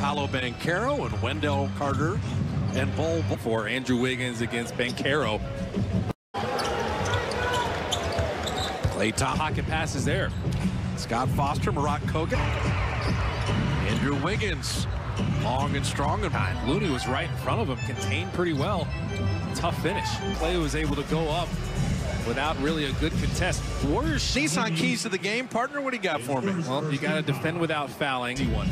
Paolo Banchero and Wendell Carter and Bull for Andrew Wiggins against Banchero. Klay top Pocket passes there. Scott Foster, Marat Kogan, Andrew Wiggins, long and strong and Time. Looney was right in front of him, contained pretty well. Tough finish. Klay was able to go up without really a good contest. Warriors Nissan keys to the game, partner. What do you got for me? Well, you got to defend without fouling. One.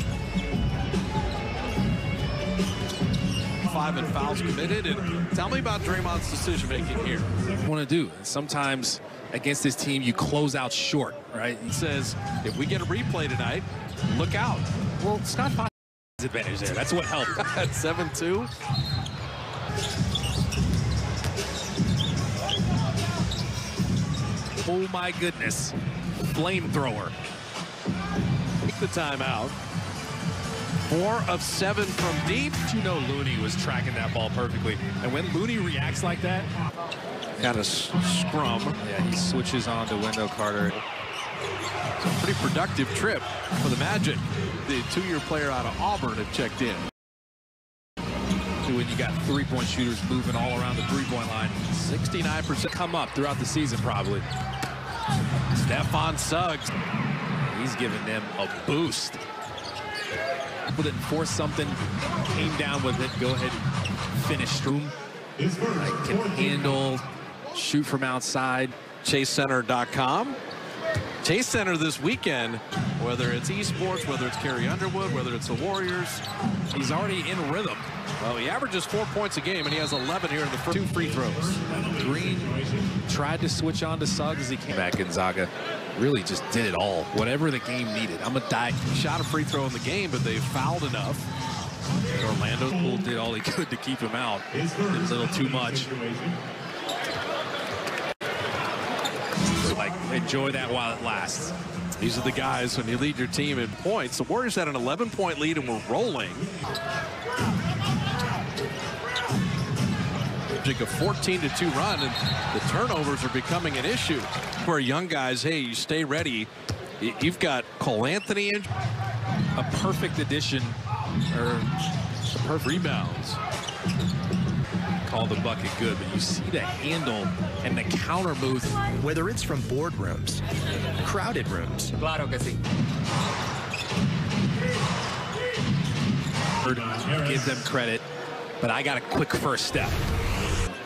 Five and fouls committed. And tell me about Draymond's decision making here. What do you want to do? Sometimes against this team, you close out short, right? He says, if we get a replay tonight, look out. Well, Scott has advantage there. That's what helped. At 7-2. oh my goodness, flamethrower. Take the timeout. Four of seven from deep. You know Looney was tracking that ball perfectly. And when Looney reacts like that, Got a scrum. yeah, he switches on to Wendell Carter. So pretty productive trip for the Magic. The two-year player out of Auburn have checked in. When you got three-point shooters moving all around the three-point line, 69% come up throughout the season probably. Stefan Suggs. He's giving them a boost. People didn't force something, came down with it, go ahead and finish. Stroom like, can handle, shoot from outside. ChaseCenter.com. Chase Center this weekend, whether it's esports, whether it's Carrie Underwood, whether it's the Warriors. He's already in rhythm. Well, he averages four points a game, and he has 11 here in the first two free throws. Green tried to switch on to Suggs as he came back. Gonzaga really just did it all. Whatever the game needed. I'm a die. Shot a free throw in the game, but they fouled enough. And Orlando did all he could to keep him out. Did a little too much. So, like, enjoy that while it lasts. These are the guys when you lead your team in points. The Warriors had an 11-point lead and were rolling. Magic a 14 to 2 run, and the turnovers are becoming an issue. For young guys, hey, you stay ready. You've got Cole Anthony in A perfect addition, or perfect rebounds. call the bucket good, but you see the handle and the counter move. Whether it's from boardrooms, crowded rooms, Claro que sí. Give them credit, but I got a quick first step.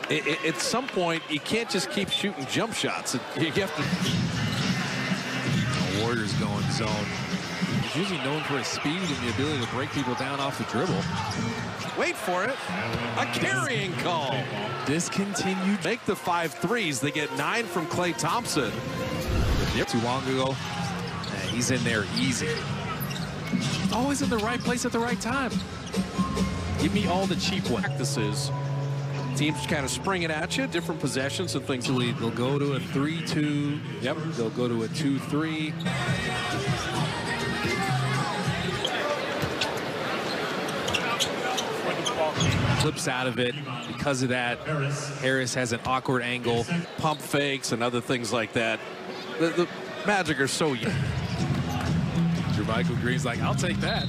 I- I- at some point, you can't just keep shooting jump shots. You have to The Warriors going zone. He's usually known for his speed and the ability to break people down off the dribble. wait for it. A carrying call. Discontinued Make the five threes. They get nine from Klay Thompson. too long ago. He's in there easy. Always in the right place at the right time. Give me all the cheap ones. Practices. Teams kind of spring it at you, different possessions and things. They'll go to a 3-2. Yep. They'll go to a 2-3. Flips out of it. Because of that, Harris has an awkward angle. Pump fakes and other things like that. The, the Magic are so young. JaMychal Green's like, I'll take that.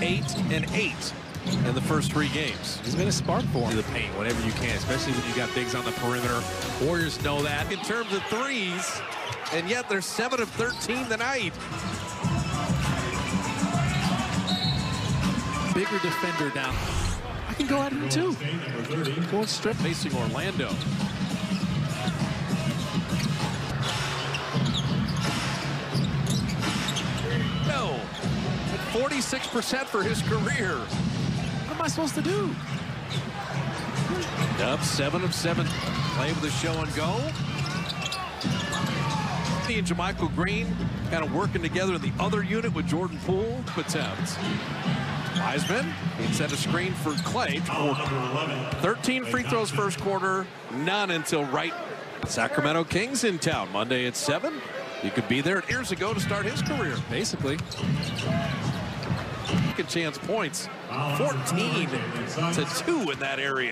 Eight and eight in the first three games. He's been a spark for him. To the paint whenever you can, especially when you got bigs on the perimeter. Warriors know that. In terms of threes, and yet they're 7 of 13 tonight. Bigger defender down. I can go at him too. Going strip. Facing Orlando. 46% for his career. What am I supposed to do? Up 7 of 7. Play with the show and go. He and JaMychal Green kind of working together in the other unit with Jordan Poole. Attempt. Wiseman, he set a screen for Klay. 13 free throws first quarter, none until right. Sacramento Kings in town Monday at 7. You could be there years ago to start his career. Basically. Second chance points, 14 to 2 in that area.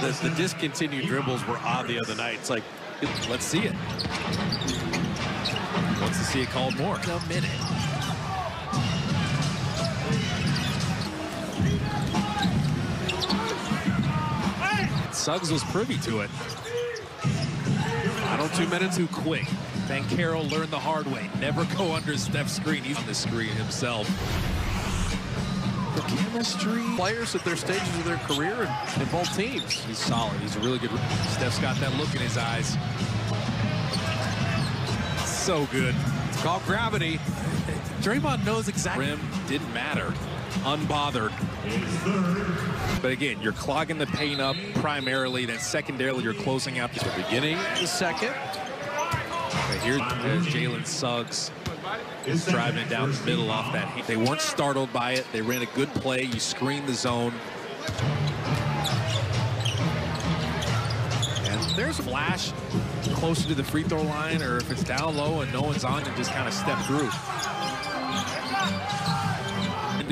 The, the discontinued dribbles were odd the other night. It's like, Let's see it. wants to see it called more. A minute. Suggs was privy to it. Final two minutes. Too quick. Banchero learned the hard way. Never go under Steph's screen. He's on the screen himself. The chemistry. Players at their stages of their career in, in both teams. He's solid. He's a really good. Steph's got that look in his eyes. So good. It's called gravity. Draymond knows exactly. Rim didn't matter. Unbothered. But again, you're clogging the paint up primarily, then secondarily you're closing out to the beginning the second. Okay, here's Jalen Suggs driving it down the middle off that. They weren't startled by it. They ran a good play. You screen the zone. And there's a flash closer to the free throw line, or if it's down low and no one's on, you just kind of step through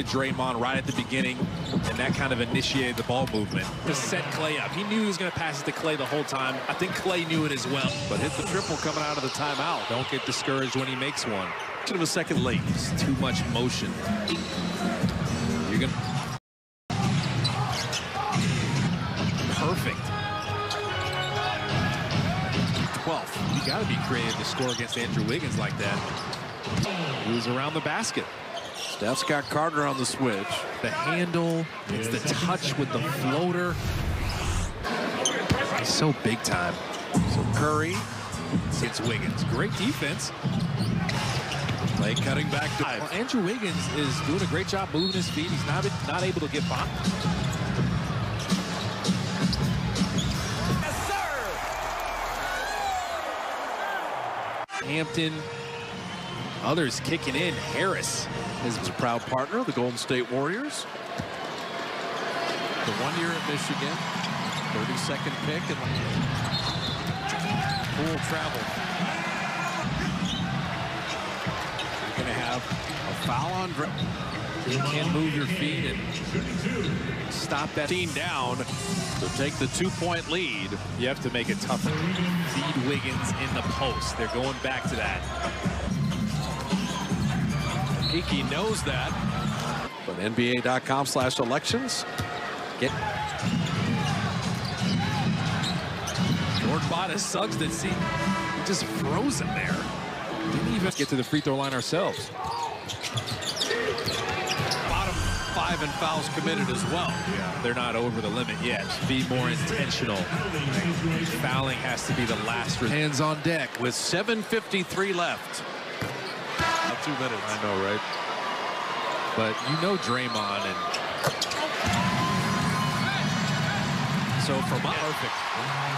into Draymond right at the beginning, and that kind of initiated the ball movement to set Klay up. He knew he was going to pass it to Klay the whole time. I think Klay knew it as well. But hit the triple coming out of the timeout. Don't get discouraged when he makes one. Have a second late. It's too much motion. You're going to... Perfect. 12th. You got to be creative to score against Andrew Wiggins like that. Was around the basket. Steph's got Carter on the switch. The handle, it's the touch with the floater. He's so big time. So Curry hits Wiggins. Great defense. Play cutting back to well, Andrew Wiggins is doing a great job moving his feet. He's not, not able to get by. Yes, sir! Hampton Others kicking in. Harris is a proud partner of the Golden State Warriors. The one year at Michigan, 32nd pick and full travel. You're going to have a foul on you can't move your feet and stop that team down to take the two-point lead. You have to make it tougher. Feed Wiggins in the post. They're going back to that. Kiki knows that. But NBA.com slash elections. Get Jordan Bottas Suggs that see he just frozen there. Didn't even get to the free throw line ourselves. Bottom five and fouls committed as well. Yeah, they're not over the limit yet. Be more intentional. Fouling has to be the last. Hands on deck with 7.53 left two minutes. I know, right? But you know Draymond and so from perfect.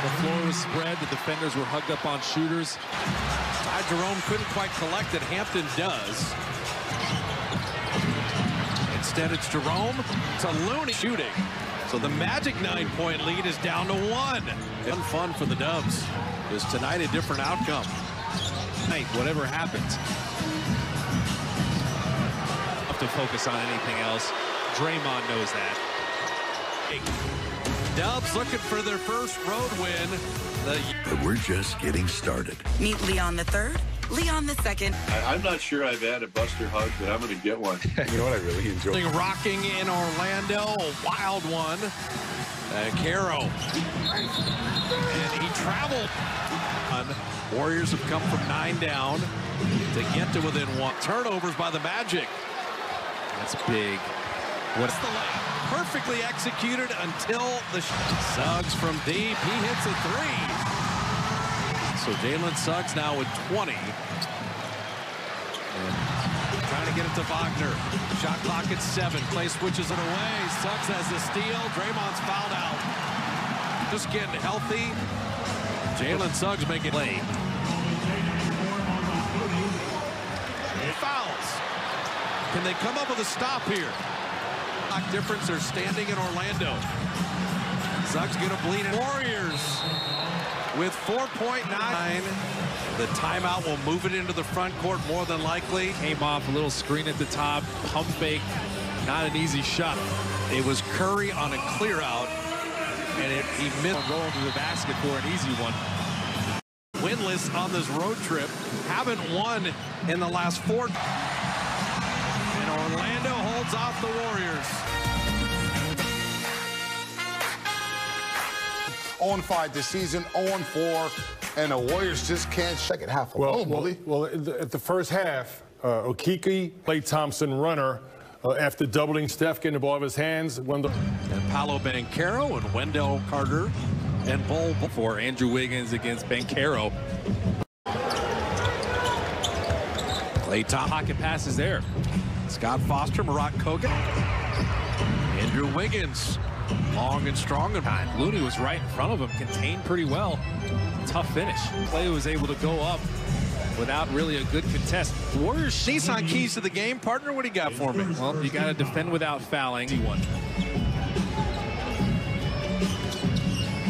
The floor was spread. The defenders were hugged up on shooters. Ty Jerome couldn't quite collect it. Hampton does. Instead, it's Jerome to Looney shooting. So the Magic nine-point lead is down to one. And fun for the Dubs. Is tonight a different outcome? Tonight, whatever happens, Not to focus on anything else. Draymond knows that. Dubs looking for their first road win. The... But we're just getting started. Meet Leon the third, Leon the second. I, am not sure I've had a Buster hug, but I'm going to get one. you know what I really enjoy? Rocking in Orlando, a wild one. And Caro. And he traveled. Warriors have come from nine down to get to within one. Turnovers by the Magic. That's big. What's the layup? Perfectly executed until the Suggs from deep. He hits a three. So Jalen Suggs now with 20. And trying to get it to Wagner. Shot clock at seven. Klay switches it away. Suggs has the steal. Draymond's fouled out. Just getting healthy. Jalen Suggs making play. Can they come up with a stop here? Difference, they're standing in Orlando. Suggs gonna bleed in. Warriors with 4.9. The timeout will move it into the front court more than likely. Came off a little screen at the top, pump fake, not an easy shot. It was Curry on a clear out, and it, he missed going to the basket for an easy one. winless on this road trip. Haven't won in the last four. And Orlando holds off the Warriors. On 5 this season, on 4, and the Warriors just can't second half well, alone, well, Bully. well, at the first half, uh, Okeke, Klay Thompson runner, uh, after doubling Steph, getting the ball out of his hands, when the And Paolo Banchero and Wendell Carter and Bull for Andrew Wiggins against Banchero. Klay Thompson. Pocket passes there. Scott Foster, Marat Kogan. Andrew Wiggins, long and strong. And Looney was right in front of him, contained pretty well. Tough finish. Klay was able to go up without really a good contest. Warriors. Nissan keys to the game. Partner, what do you got for me? Well, you got to defend without fouling. One.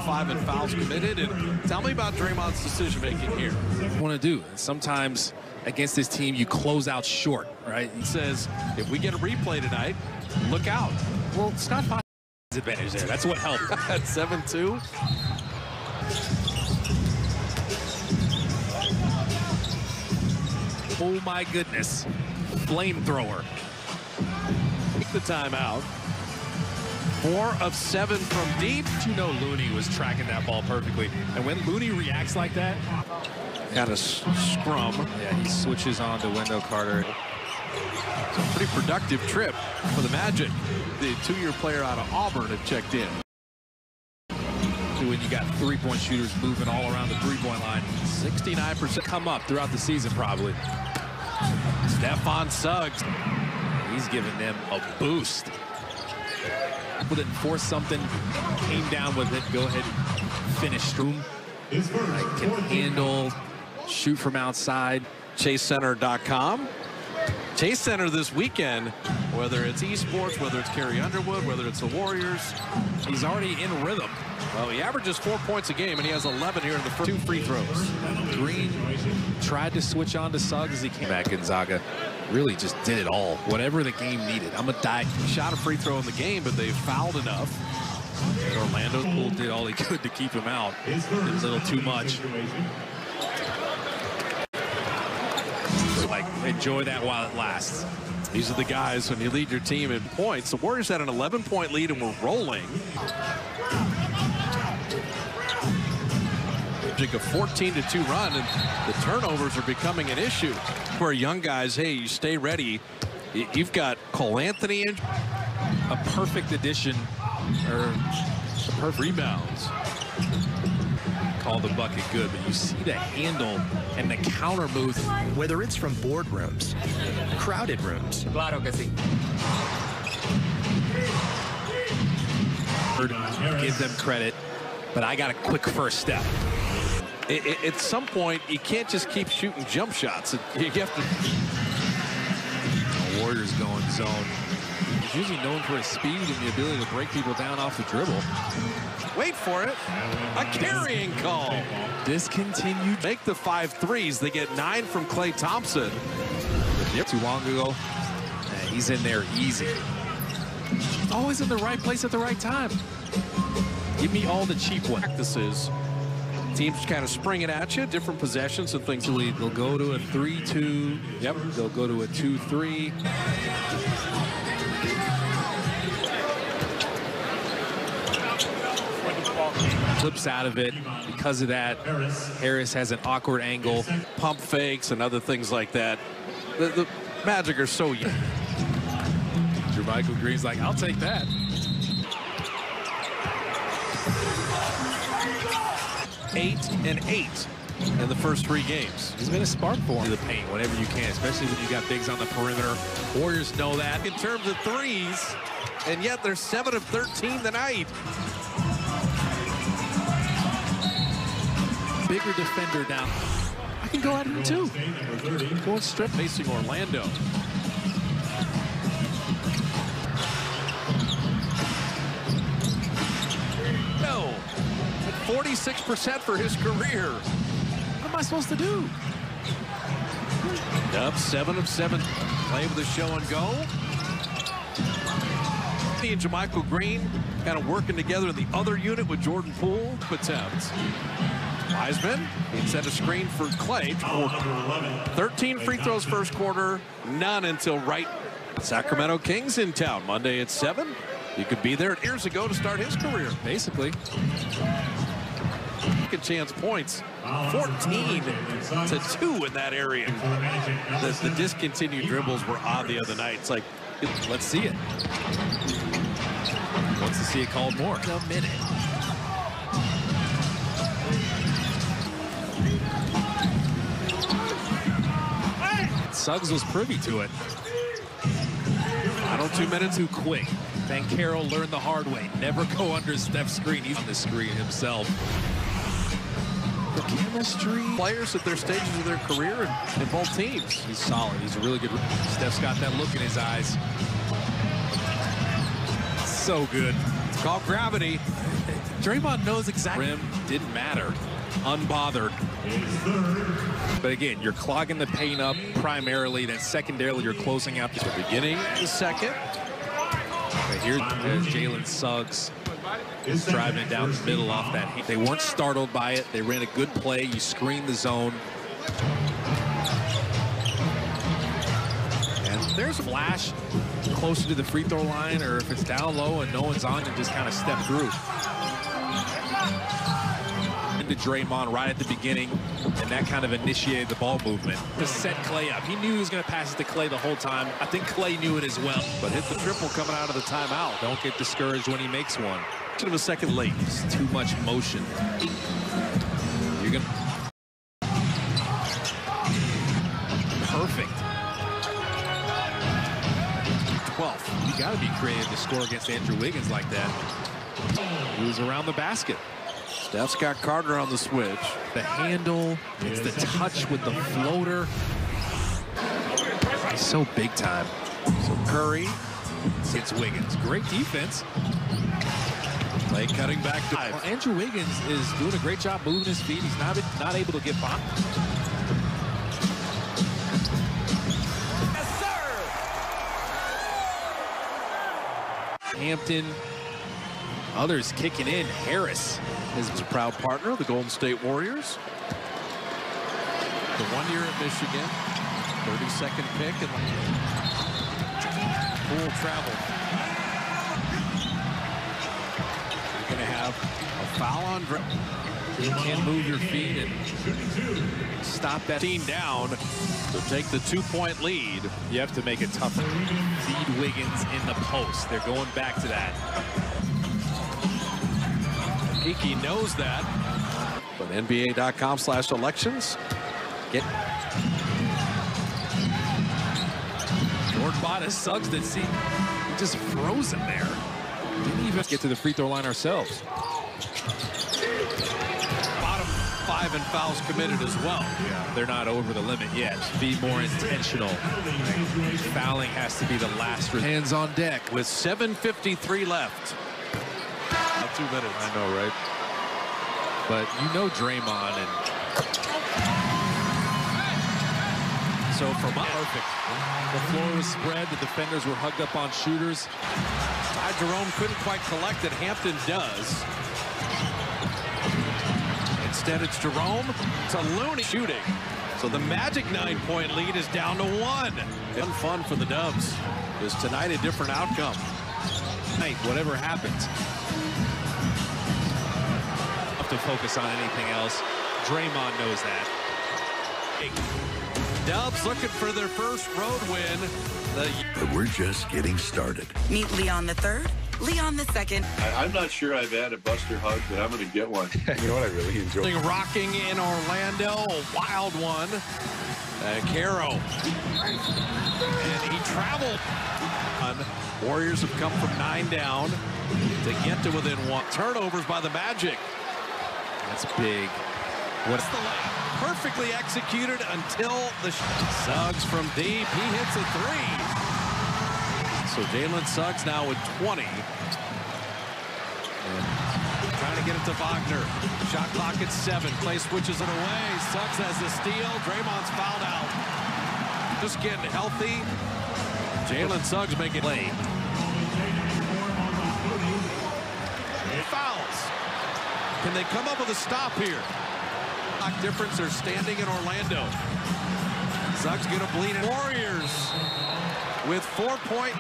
Five and fouls committed. And tell me about Draymond's decision making here. What do you want to do? Sometimes against this team, you close out short, right? He says, if we get a replay tonight, look out. Well, Scott Foster advantage there. That's what helped. At 7-2. Oh my goodness. Flamethrower. Take the timeout. Four of seven from deep. You know Looney was tracking that ball perfectly. And when Looney reacts like that, Got a scrum. yeah, he switches on to Wendell Carter. It's a pretty productive trip for the Magic. The two-year player out of Auburn had checked in. So When you got three-point shooters moving all around the three-point line, 69% come up throughout the season probably. Stefan Suggs. He's giving them a boost. Didn't force something, came down with it. Go ahead, finish. Stroom like, can handle, shoot from outside. ChaseCenter.com. Chase Center this weekend, whether it's esports, whether it's Carrie Underwood, whether it's the Warriors, He's already in rhythm. well, he averages four points a game, and he has 11 here in the first two free throws. Green tried to switch on to Suggs as he came back. Gonzaga really just did it all. Whatever the game needed. I'm a die. Shot a free throw in the game, but they fouled enough. And Orlando Poole did all he could to keep him out. Was a little too much. Enjoy that while it lasts. These are the guys when you lead your team in points. The Warriors had an 11-point lead and were rolling. A 14 to 2 run, and the turnovers are becoming an issue. For young guys, hey, you stay ready. You've got Cole Anthony in A perfect addition, or perfect rebounds. Call the bucket good, but you see the handle and the counter move. Whether it's from boardrooms, crowded rooms, Claro que sí. Give them credit, but I got a quick first step. I- I- at some point, you can't just keep shooting jump shots. You have to Warriors going zone. He's usually known for his speed and the ability to break people down off the dribble. wait for it. A carrying call. Discontinued Make the five threes. They get nine from Klay Thompson. too long ago. Yeah, he's in there easy. Always in the right place at the right time. Give me all the cheap ones. Practices. Teams kind of spring it at you, different possessions and things. Usually they'll go to a 3-2. Yep. They'll go to a 2-3. Flips out of it. Because of that, Harris has an awkward angle. Pump fakes and other things like that. The, the Magic are so young. JaMychal Green's like, I'll take that. Eight and eight in the first three games. He's been a spark for him. The paint whenever you can, especially when you got bigs on the perimeter. Warriors know that. In terms of threes, and yet they're 7 of 13 tonight. Bigger defender down. I can go at him too. Going strip. Facing Orlando. No. At 46% for his career. What am I supposed to do? Up 7 of 7. Play with the show and go. And JaMychal Green kind of working together in the other unit with Jordan Poole attempts. Wiseman, he set a screen for Klay. 13 free throws first quarter, none until right. Sacramento Kings in town Monday at 7. You could be there years ago to start his career. Basically. Second chance points, 14 to 2 in that area. The, the discontinued dribbles were odd the other night. It's like, let's see it. Wants to see it called more. A minute. Suggs was privy to it. Final two minutes. Too quick. Banchero learned the hard way. Never go under Steph's screen. He's on the screen himself. The chemistry. Players at their stages of their career in, in both teams. He's solid. He's a really good. Steph's got that look in his eyes. So good. It's called gravity. Draymond knows exactly. Rim didn't matter. Unbothered. But again, you're clogging the paint up primarily, then secondarily you're closing out the beginning the second. Okay, here's Jalen Suggs is driving down the middle off that. They weren't startled by it. They ran a good play. You screen the zone. And there's a flash closer to the free throw line, or if it's down low and no one's on, you just kind of step through into Draymond right at the beginning, and that kind of initiated the ball movement to set Klay up. He knew he was going to pass it to Klay the whole time. I think Klay knew it as well. But hit the triple coming out of the timeout. Don't get discouraged when he makes one. Should have a second late. It's too much motion. You're going to... Perfect. 12th. You got to be creative to score against Andrew Wiggins like that. He was around the basket. Steph's got Carter on the switch. The handle, it's the touch with the floater. He's so big time. So Curry hits Wiggins. Great defense. Play cutting back to well, Andrew Wiggins is doing a great job moving his feet. He's not, not able to get by. Yes! Hampton Others kicking in. Harris is a proud partner of the Golden State Warriors. The one year at Michigan, 32nd pick and full travel. You're going to have a foul on you can't move your feet and stop that team down to take the two-point lead. You have to make it tougher. Feed Wiggins in the post. They're going back to that. Kiki knows that. But NBA.com slash elections. Get Jordan Bottas Suggs that see he just frozen there. Didn't even get to the free throw line ourselves. Bottom five and fouls committed as well. Yeah, they're not over the limit yet. Be more intentional. Fouling has to be the last. Hands on deck with 7.53 left two minutes. I know, right? But you know Draymond and so from perfect. The floor was spread. The defenders were hugged up on shooters. Ty Jerome couldn't quite collect it. Hampton does. Instead, it's Jerome to Looney shooting. So the Magic nine-point lead is down to one. And fun for the Dubs. Is tonight a different outcome? Tonight, whatever happens, to focus on anything else. Draymond knows that. Dubs looking for their first road win. The but we're just getting started. Meet Leon the third, Leon the second. I, am not sure I've had a Buster hug, but I'm going to get one. you know what I really enjoy? Rocking in Orlando, a wild one. Uh, Caro. And he traveled. Warriors have come from nine down to get to within one. Turnovers by the Magic. That's big. What's the? Perfectly executed until the Suggs from deep. He hits a three. So Jalen Suggs now with 20. And trying to get it to Wagner. Shot clock at seven. Klay switches it away. Suggs has the steal. Draymond's fouled out. Just getting healthy. Jalen Suggs making play. Can they come up with a stop here? difference. They're standing in Orlando. Suggs gonna bleed in. Warriors with 4.9.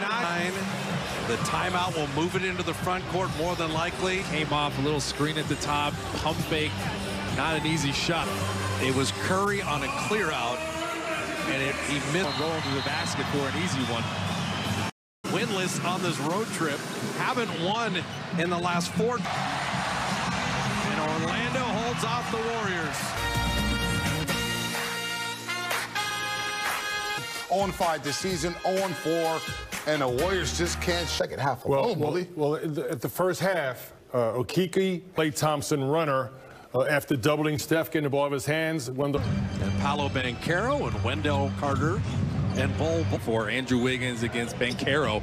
The timeout will move it into the front court more than likely. Came off a little screen at the top, pump fake, not an easy shot. It was Curry on a clear out, and it, he missed. Going to the basket for an easy one. Winless on this road trip, haven't won in the last four. And holds off the Warriors. On 5 this season, on 4, and the Warriors just can't second half Well, alone, well, Bully. well, at the- at the first half, uh, Okeke, Klay Thompson, runner, uh, after doubling Steph, getting the ball out of his hands, when the And Paolo Banchero and Wendell Carter and Bull. For Andrew Wiggins against Banchero.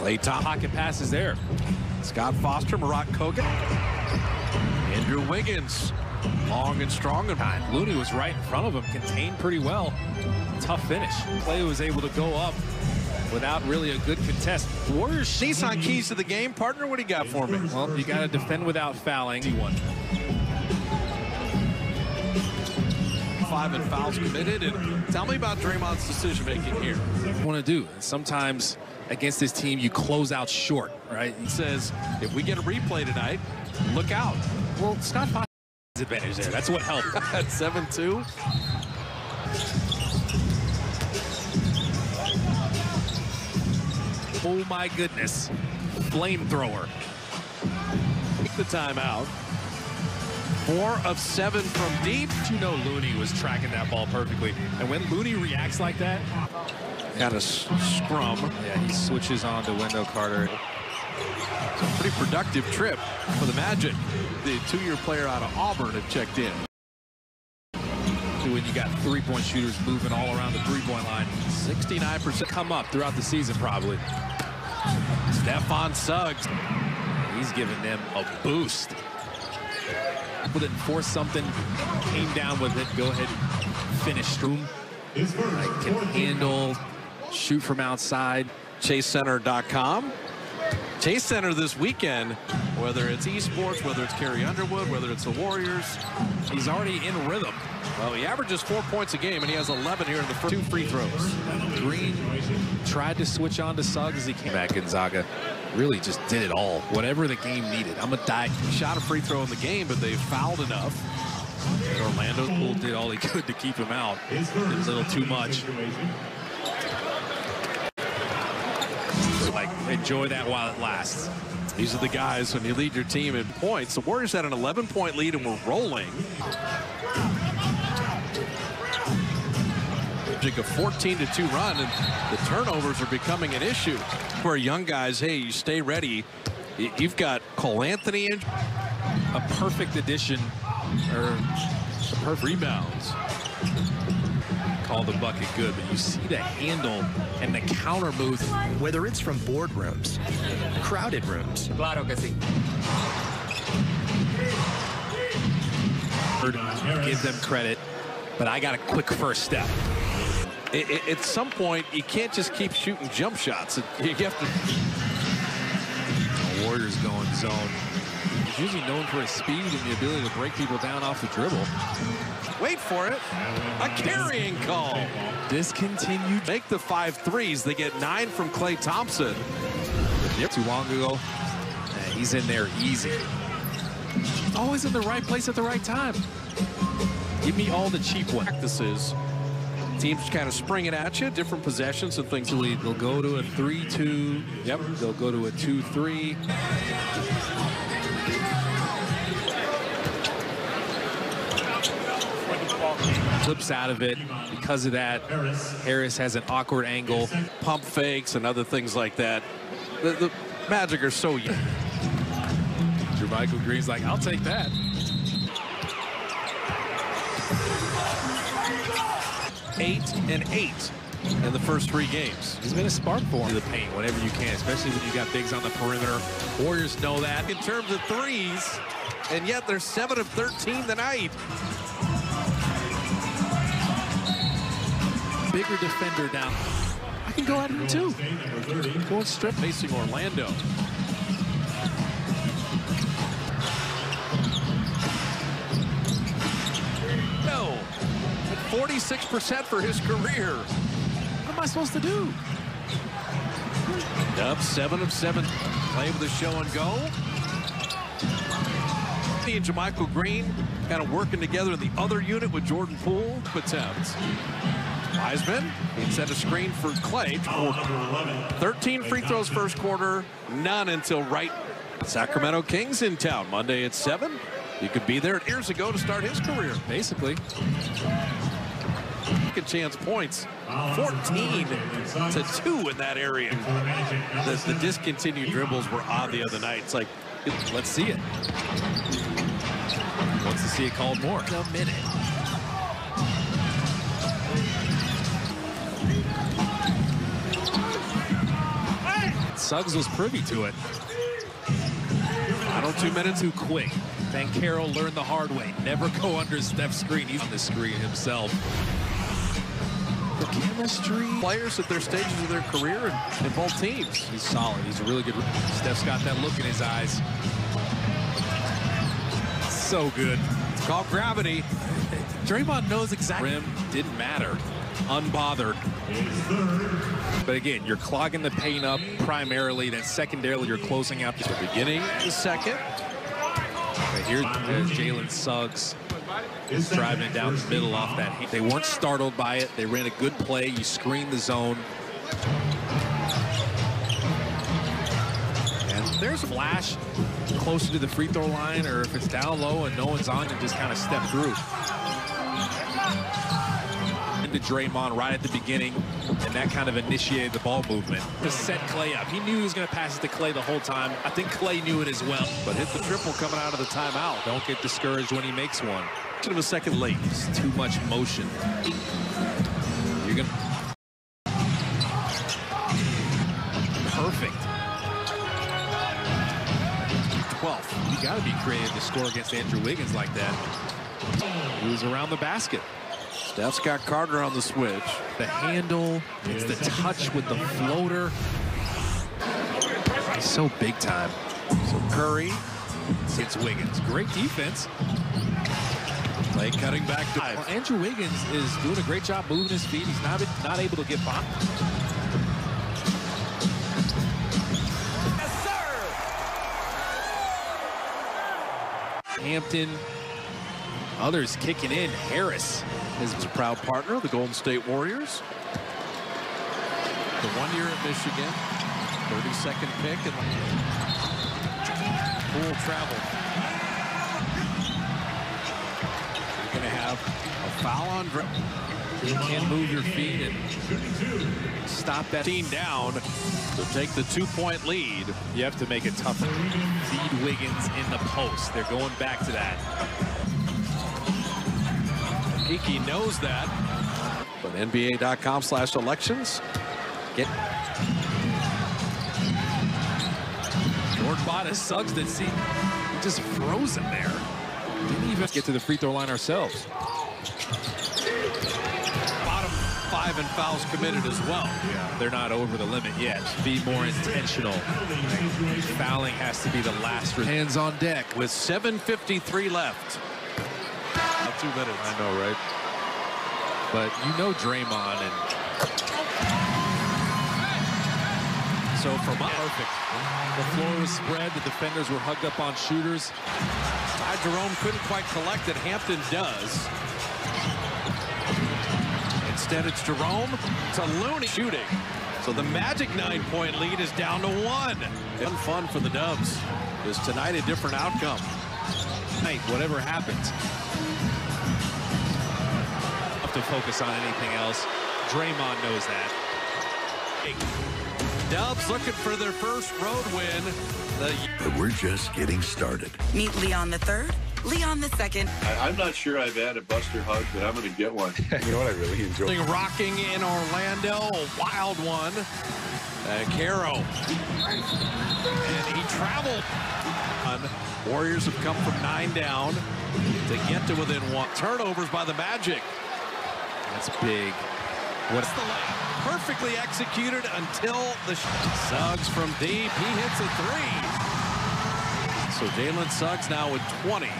Klay Thompson. Pocket passes there. Scott Foster, Marat Kogan. Andrew Wiggins, long and strong. And Looney was right in front of him, contained pretty well. Tough finish. Klay was able to go up without really a good contest. Warriors Nissan keys to the game. Partner, what do you got for me? Well, you got to defend without fouling. One. Five and fouls committed. And tell me about Draymond's decision making here. What Want to do? Sometimes against this team, you close out short, right? He says, if we get a replay tonight, look out. Well, Scott has advantage there. That's what helped. At 7-2. oh my goodness, flamethrower. Take the timeout. Four of seven from deep. You know Looney was tracking that ball perfectly. And when Looney reacts like that, Got a scrum. yeah, he switches on to Wendell Carter. So pretty productive trip for the Magic. The two-year player out of Auburn had checked in. When you got three-point shooters moving all around the three-point line, 69% come up throughout the season probably. Stephon Suggs. He's giving them a boost. Didn't force something, came down with it. Go ahead, finish. Stroom like, can handle, shoot from outside. ChaseCenter.com. Chase Center this weekend, whether it's esports, whether it's Carrie Underwood, whether it's the Warriors. He's already in rhythm. Well, he averages four points a game, and he has 11 here in the first two free throws. Green tried to switch on to Suggs as he came back. Gonzaga really just did it all. Whatever the game needed. I'm a die. Shot a free throw in the game, but they fouled enough. And Orlando Poole did all he could to keep him out. It was a little too much. So, like, enjoy that while it lasts. These are the guys when you lead your team in points. The Warriors had an 11-point lead and were rolling. Magic a 14 to 2 run, and the turnovers are becoming an issue. For young guys, hey, you stay ready. You've got Cole Anthony in A perfect addition, or a perfect rebounds. call the bucket good, but you see the handle and the counter move. Whether it's from boardrooms, crowded rooms, Claro que sí. Give them credit, but I got a quick first step. I- I- at some point, you can't just keep shooting jump shots. You have to Warriors going zone. He's usually known for his speed and the ability to break people down off the dribble. wait for it. A carrying call. Discontinued Make the five threes. They get nine from Klay Thompson. too long ago. He's in there easy. Always in the right place at the right time. Give me all the cheap ones. Practices. Teams kind of spring it at you, different possessions and things. They'll go to a 3-2. Yep. They'll go to a 2-3. Flips out of it. Because of that, Harris has an awkward angle. Pump fakes and other things like that. The, the Magic are so young. JaMychal Green's like, I'll take that. Eight and eight in the first three games. He's been a spark for him. To the paint whenever you can, especially when you got bigs on the perimeter. Warriors know that. In terms of threes, and yet they're 7 of 13 tonight. Bigger defender down. I can go at him too. Going strip. Facing Orlando. 46% for his career. What am I supposed to do? Dubs, seven of seven. Play with the show and go. He and JaMychal Green kind of working together in the other unit with Jordan Poole attempts. Wiseman, he set a screen for Klay. 13 free throws first quarter, none until right. Sacramento Kings in town Monday at 7. You could be there years ago to start his career. Basically. Second chance points, 14 to 2 in that area. The, the discontinued dribbles were odd the other night. It's like, let's see it. Wants to see it called more. A minute. Suggs was privy to it. Final two minutes. Too quick. Banchero learned the hard way. Never go under Steph's screen. He's on the screen himself. The chemistry. Players at their stages of their career in, in both teams. He's solid. He's a really good. Steph's got that look in his eyes. So good. It's called gravity. Draymond knows exactly. Rim didn't matter. Unbothered. But again, you're clogging the paint up primarily, then secondarily you're closing out to the beginning the second. Okay, here's Jalen Suggs driving it down the middle off that. They weren't startled by it. They ran a good play. You screen the zone. And there's a flash closer to the free throw line, or if it's down low and no one's on, you just kind of step through into Draymond right at the beginning, and that kind of initiated the ball movement to set Klay up. He knew he was going to pass it to Klay the whole time. I think Klay knew it as well. But hit the triple coming out of the timeout. Don't get discouraged when he makes one. Should have a second late. It's too much motion. You're going to... Perfect. 12th. You got to be creative to score against Andrew Wiggins like that. He was around the basket. Steph's got Carter on the switch. The handle, it's the touch with the floater. He's so big time. So Curry hits Wiggins. Great defense. Play cutting back to well, Andrew Wiggins is doing a great job moving his feet. He's not, not able to get by. Yes! Hampton Others kicking in. Harris is a proud partner of the Golden State Warriors. The one year at Michigan, 32nd pick and full travel. You're going to have a foul on you can't move your feet and stop that team down to take the two-point lead. You have to make it tougher. Feed Wiggins in the post. They're going back to that. Kiki knows that. But NBA.com slash elections. Get Jordan Bada Suggs that see he just frozen there. Didn't even get to the free throw line ourselves. Bottom five and fouls committed as well. Yeah, they're not over the limit yet. Be more intentional. Fouling has to be the last. Hands on deck with 7.53 left two minutes. I know, right? But you know Draymond and so from yeah. perfect. The floor was spread. The defenders were hugged up on shooters. Ty Jerome couldn't quite collect it. Hampton does. Instead, it's Jerome to Looney shooting. So the Magic nine-point lead is down to one. And fun for the Dubs. Is tonight a different outcome? Tonight, whatever happens, to focus on anything else. Draymond knows that. Dubs looking for their first road win. The but we're just getting started. Meet Leon the third, Leon the second. I, am not sure I've had a Buster hug, but I'm going to get one. you know what I really enjoy? Rocking in Orlando, a wild one. Uh, Caro. And he traveled. Warriors have come from nine down to get to within one. Turnovers by the Magic. That's big. What's the? Perfectly executed until the Suggs from deep. He hits a three. So Jalen Suggs now with 20. And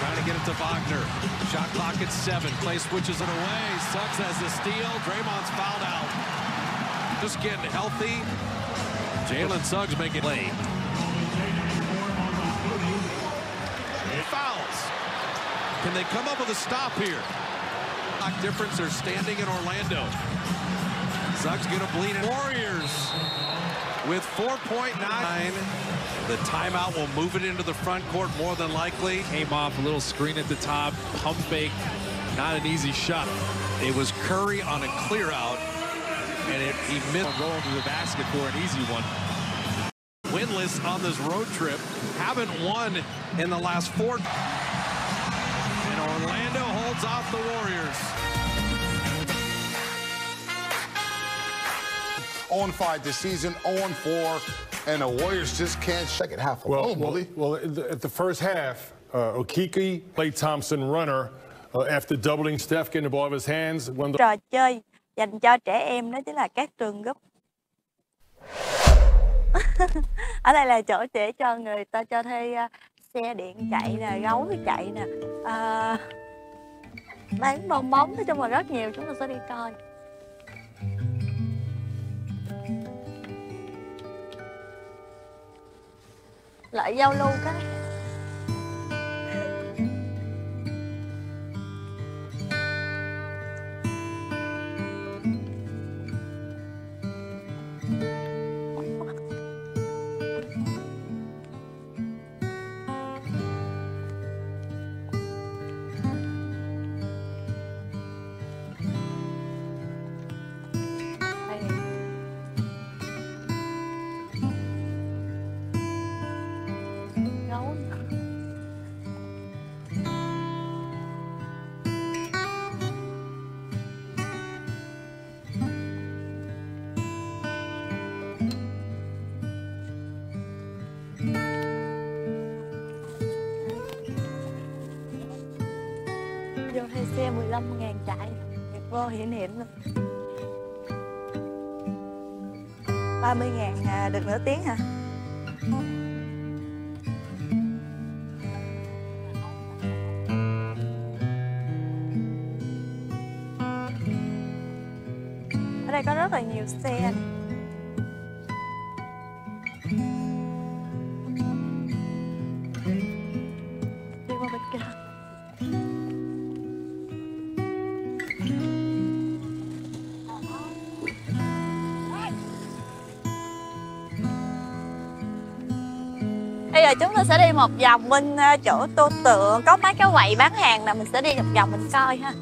trying to get it to Wagner. Shot clock at seven. Klay switches it away. Suggs has the steal. Draymond's fouled out. Just getting healthy. Jalen Suggs making play. Can they come up with a stop here? Difference. They're standing in Orlando. Suggs gonna bleed it. Warriors with 4.9. The timeout will move it into the front court more than likely. Came off a little screen at the top, pump fake, not an easy shot. It was Curry on a clear out, and it, he missed. Going to the basket for an easy one. Winless on this road trip, haven't won in the last four. And Orlando holds off the Warriors. On 5 this season, on 4, and the Warriors just can't. Second half Well, alone, well, Willie. well, at the- first half, uh, Okeke, Klay Thompson runner, uh, after doubling Steph, getting the ball out of his hands, when the trò chơi dành cho trẻ em đó chính là các trường group ở đây là chỗ để cho người ta cho thuê uh, xe điện chạy nè gấu chạy nè. À, bán bong bóng nói chung là rất nhiều chúng ta sẽ đi coi. Lại giao lưu cái xe 15 ngàn chạy Nhật vô hiển hiện luôn 30 ngàn à, được nửa tiếng hả? Ở đây có rất là nhiều xe này. Bây sẽ đi một vòng bên ờ, chỗ tô tượng. Có mấy cái quầy bán hàng nè, mình sẽ đi một vòng mình coi ha.